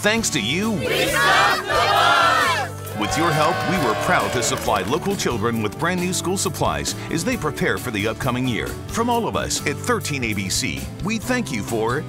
Thanks to you, with your help, we were proud to supply local children with brand new school supplies as they prepare for the upcoming year. From all of us at 13ABC, we thank you for